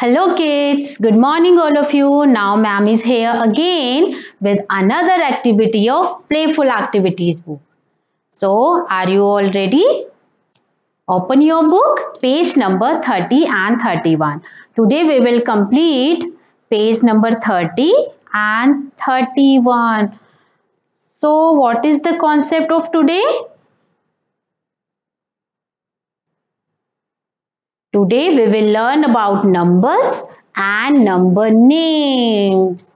Hello kids, good morning all of you. Now ma'am is here again with another activity of playful activities book. So are you all ready? Open your book page number 30 and 31. Today we will complete page number 30 and 31. So what is the concept of today? Today we will learn about numbers and number names.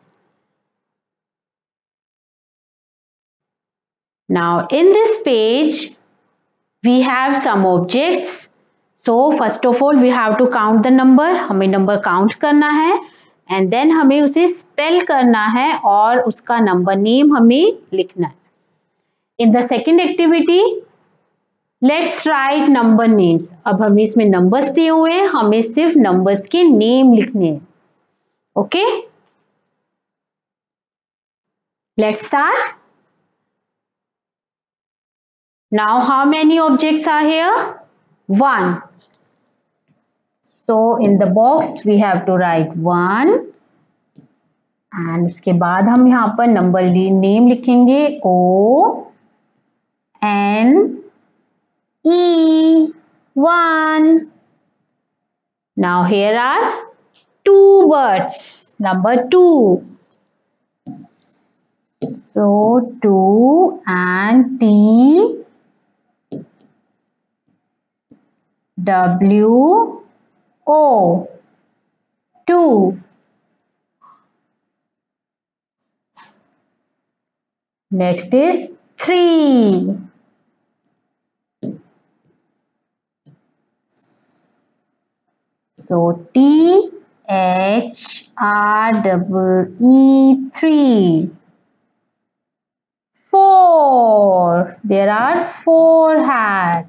Now in this page we have some objects. So first of all we have to count the number. हमें number count करना है and then हमें उसे spell करना है और उसका number name हमें लिखना है. In the second activity let's write number names अब हमें इसमें नंबर्स दिए हुए हैं, हमें सिर्फ़ नंबर्स के नेम लिखने हैं। Okay let's start now how many objects are here one so in the box we have to write one and उसके बाद हम यहाँ पर नंबर नेम लिखेंगे O N E, 1. Now here are two words. Number 2. So 2 and T W O 2 Next is 3 So T H R double E three. Four. There are four hats.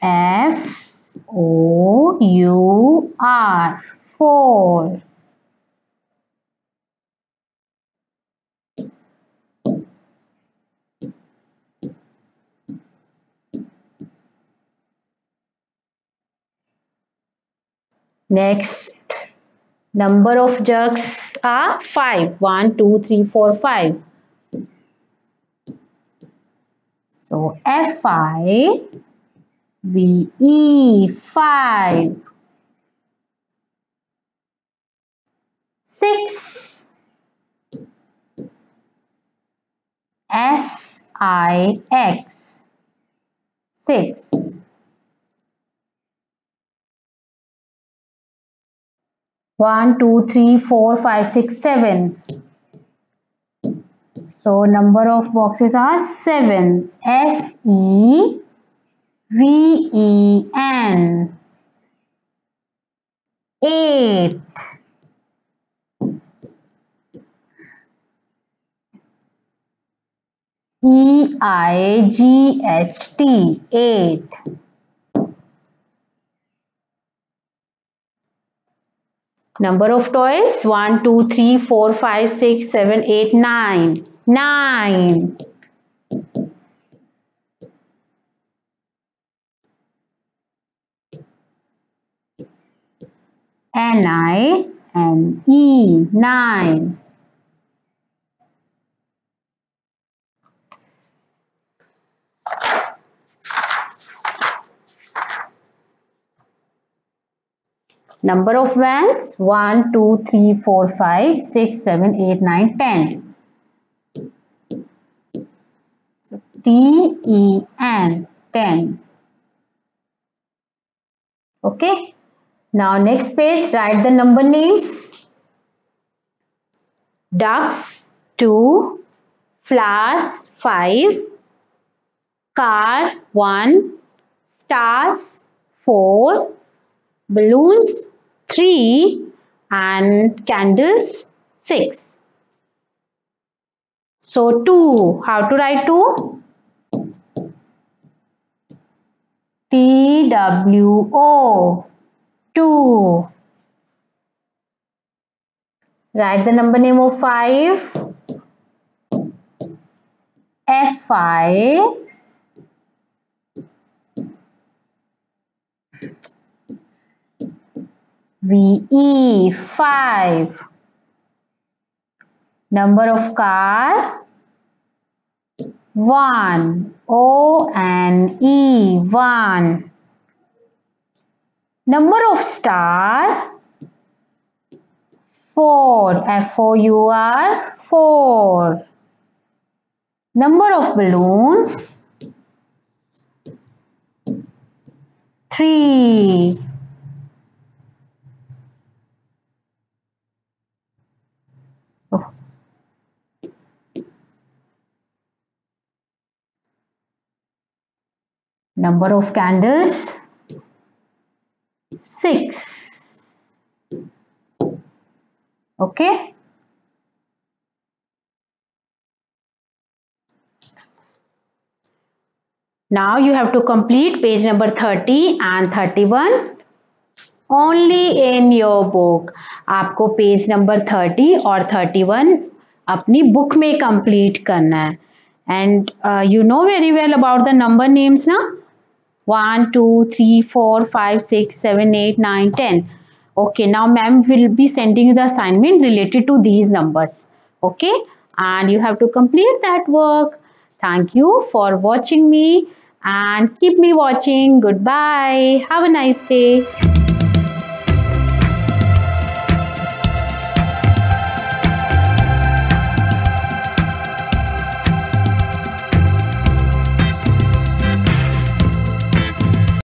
F O U R. Four. Next number of jugs are 5. 1, 2, 3, 4, 5. So F-I V-E 5. 6 S-I-X 6 1, 2, 3, 4, 5, 6, 7. So number of boxes are 7. S E V E N. 8. E I G H T. 8. Number of toys 1, 2, 3, 4, 5, 6, 7, 8, 9. 9. N I N E 9. Number of vans 1, 2, 3, 4, 5, 6, 7, 8, 9, 10. So T E N 10. Okay. Now next page write the number names. Ducks 2, flowers 5, car 1, stars 4, balloons 3 and candles 6. So 2, how to write 2? T W O 2. Write the number name of 5. F I VE 5 number of car? 1 O N E 1 number of star? 4 F O U R? 4 number of balloons? 3 Number of candles? 6. Okay. Now you have to complete page number 30 and 31 only in your book. आपको page number 30 और 31 अपनी book में complete करना है and uh, you know very well about the number names na 1, 2, 3, 4, 5, 6, 7, 8, 9, 10. Okay, now ma'am will be sending the assignment related to these numbers. Okay, and you have to complete that work. Thank you for watching me and keep me watching. Goodbye. Have a nice day.